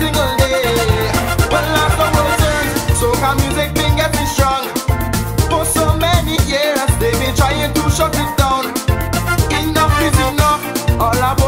single day. Well, as the world turns, soca music been getting strong. For so many years, they've been trying to shut it down. Enough is enough. All I've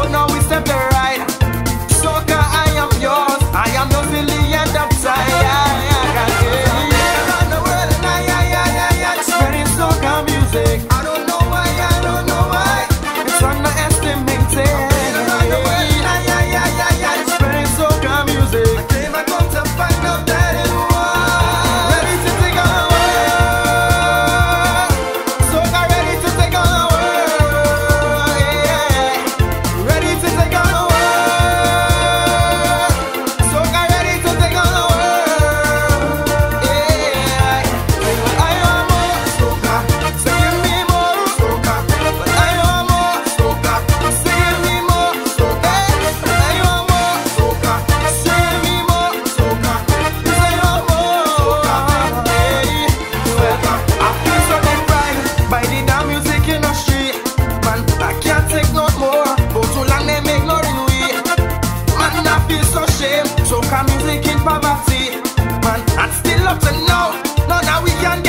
music in poverty, man. And still up to now, now of we can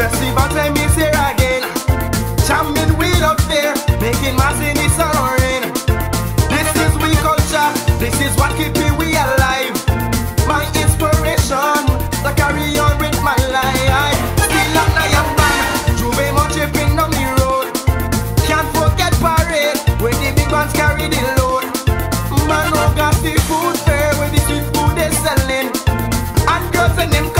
Festival time is here again. Jamming with up there, making my city soaring. This is we culture, this is what keeping we alive. My inspiration to carry on with my life. Still I the road. Can't forget parade, the big carry the load. Man, oh, got the food fair, where the cheap food they selling. And girls and them.